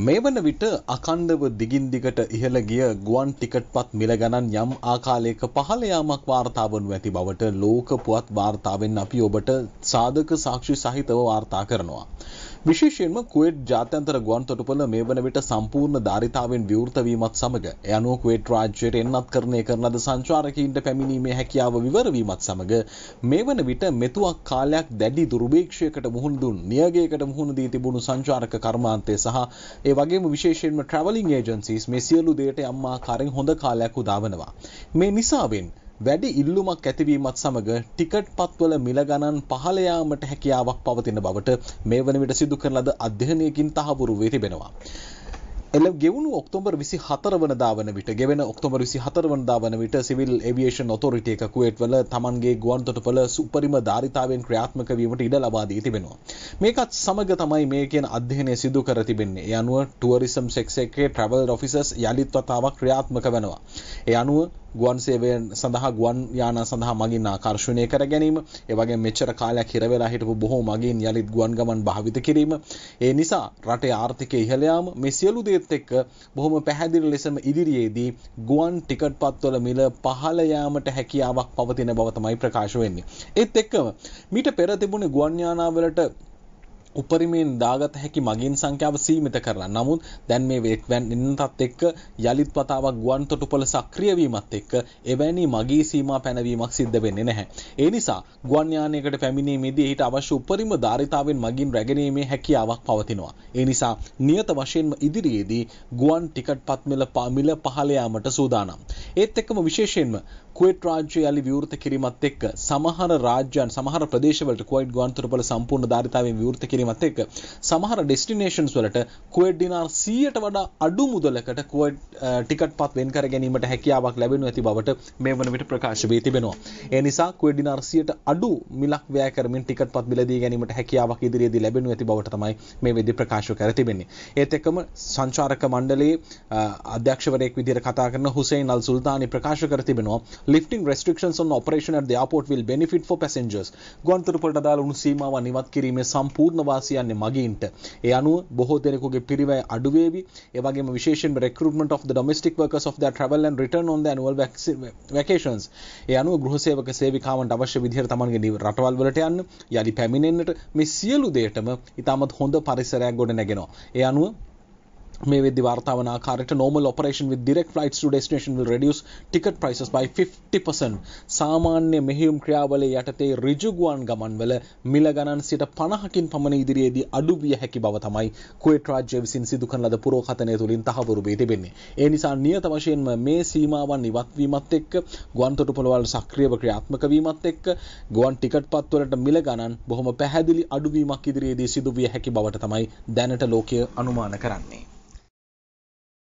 මේ වන විට අකණ්ඩව දිගින් දිගට ඉහළ ගිය ගුවන් ටිකට්පත් මිල ගණන් යම් ආකාලයක පහළ යාමක් වාර්තා වනු ඇති බවට ලෝක පුවත් වාර්තාවෙන් අපි ඔබට සාධක සාක්ෂි සහිතව වාර්තා කරනවා. විශේෂයෙන්ම කුවේට් ජාත්‍යන්තර ගුවන් තොටුපළ මේ වන විට සම්පූර්ණ ධාරිතාවෙන් විවෘත වීමත් සමග ඒ අනුව කුවේට් රාජ්‍යයට එන්නත් කරණය කරන ලද සංචාරකයින්ට පැමිණීමේ හැකියාව විවර වීමත් සමග මේ වන විට මෙතුවක් කාලයක් දැඩි දුර්භේක්ෂයකට මුහුණ දුන් නියගයකට මුහුණ දී තිබුණු සංචාරක කර්මාන්තය සහ ඒ වගේම විශේෂයෙන්ම ට්‍රැවලිං ඒජන්සීස් මේ සියලු දේට යම් ආකාරයෙන් හොඳ කාලයක් උදාවනවා. මේ නිසාවෙන් වැඩි ඉල්ලුමක් ඇතිවීමත් සමග ටිකට් පත්වල මිල ගණන් පහළ යාමට හැකියාවක් පවතින බවට මේ වන විට සිදු කරන ලද අධ්‍යයනයකින් තහවුරු වී තිබෙනවා. එල ගෙවුණු ඔක්තෝබර් 24 වනදා වන විට ගෙවෙන ඔක්තෝබර් 24 වනදා වන විට සිවිල් ඒවියේෂන් ඔතොරිටි එක කුවේට් වල Tamanගේ ගුවන් තොටුපළ සුපරිම ධාරිතාවෙන් ක්‍රියාත්මක වීමට ඉඩ ලබා දී තිබෙනවා. මේකත් සමග තමයි මේ කියන අධ්‍යයනය සිදු කර තිබෙන්නේ. ඒ අනුව ටුවරිසම් සෙක්ස් එකේ ට්‍රැවල් ඔෆිසර්ස් යලිත් වතාවක් ක්‍රියාත්මක වෙනවා. ඒ අනුව ගුවන් සේවයන් සඳහා ගුවන් යාන සඳහා මගින් ආකර්ෂණය කර ගැනීම, ඒ වගේම මෙච්චර කාලයක් හිර වෙලා හිටපු බොහෝ මගින් යලිත් ගුවන් ගමන් භාවිත කිරීම, ඒ නිසා රටේ ආර්ථිකය ඉහළ යාම මේ සියලු දේත් එක්ක බොහොම පැහැදිලි ලෙසම ඉදිරියේදී ගුවන් ටිකට් පත්වල මිල පහළ යාමට හැකියාවක් පවතින බව තමයි ප්‍රකාශ වෙන්නේ. ඒත් එක්කම මීට පෙර තිබුණේ ගුවන් යානාවලට උපරිමයෙන් දාගත හැකි මගින් සංඛ්‍යාව සීමිත කරලා. නමුත් දැන් මේ වේක්වැන් එන්නතත් එක්ක යලිත් වතාවක් ගුවන් තොටුපළ සක්‍රිය වීමත් එක්ක එවැනි මගී සීමා පැනවීමක් සිද්ධ වෙන්නේ නැහැ. ඒ නිසා ගුවන් යානයකට පැමිණීමේදී ඊට අවශ්‍ය උපරිම ධාරිතාවෙන් මගින් රැගෙනීමේ හැකියාවක් පවතිනවා. ඒ නිසා නියත වශයෙන්ම ඉදිරියේදී ගුවන් ටිකට් පත් මිල මිල පහළ යාමට සූදානම්. ඒත් එක්කම විශේෂයෙන්ම කුවේට් රාජ්‍ය යලි විවෘත කිරීමත් එක්ක සමහර රාජ්‍යයන් සමහර ප්‍රදේශවලට කුවේට් ගුවන් තොටුපළ සම්පූර්ණ ධාරිතාවෙන් විවෘත කිරීමත් එක්ක සමහර ඩෙස්ටිනේෂන්ස් වලට කුවේට් ඩිනාර් 100ට වඩා අඩු මුදලකට කුවේට් ටිකට් පත් වෙන් කර ගැනීමට හැකියාවක් ලැබෙනු ඇති බවට මේ වන විට ප්‍රකාශ වී තිබෙනවා. ඒ නිසා කුවේට් ඩිනාර් 100ට අඩු මිලක් වැය කරමින් ටිකට් පත් මිලදී ගැනීමට හැකියාවක් ඉදිරියේදී ලැබෙනු ඇති බවට තමයි මේ වෙද්දී ප්‍රකාශ කර තිබෙන්නේ. ඒත් එක්කම සංචාරක මණ්ඩලයේ අධ්‍යක්ෂවරයෙක් විදිහට කතා කරන හුසයින් අල් සුල්තානි ප්‍රකාශ කර තිබෙනවා lifting restrictions on operation at the airport will benefit for passengers. ගුවන්තොටුපළට අදාළ උණු සීමාවන් ඉවත් කිරීමේ සම්පූර්ණ වාසිය යන්නේ මගීන්ට. ඒ අනුව බොහෝ දෙනෙකුගේ පිරිවැය අඩු වේවි. ඒ වගේම විශේෂයෙන්ම recruitment of the domestic workers of their travel and return on the annual vacations. ඒ අනුව ගෘහ සේවක සේවිකාවන්ට අවශ්‍ය විදිහට තමන්ගේ රටවල් වලට යන්න, යලි පැමිණෙන්නට මේ සියලු දේටම ඉතාමත් හොඳ පරිසරයක් ගොඩ නැගෙනවා. ඒ අනුව මේ වෙද්දි වාර්තා වන ආකාරයට normal operation with direct flights to destination will reduce ticket prices by 50%. සාමාන්‍ය මෙහෙයුම් ක්‍රියාවලිය යටතේ ඍජු ගුවන් ගමන්වල මිල ගණන් සිට 50කින් පමණ ඉදිරියේදී අඩු විය හැකි බව තමයි කුවේට් රාජ්‍ය විසින් සිදු කරන ලද පුරෝකථනය තුලින් තහවුරු වී තිබෙන්නේ. ඒ නිසා නියත වශයෙන්ම මේ සීමාවන් ඉවත් වීමත් එක්ක ගුවන් තොටුපළවල සක්‍රියව ක්‍රියාත්මක වීමත් එක්ක ගුවන් ටිකට් පත්වලට මිල ගණන් බොහොම පැහැදිලි අඩුවීමක් ඉදිරියේදී සිදු විය හැකි බවට තමයි දැනට ලෝකය අනුමාන කරන්නේ.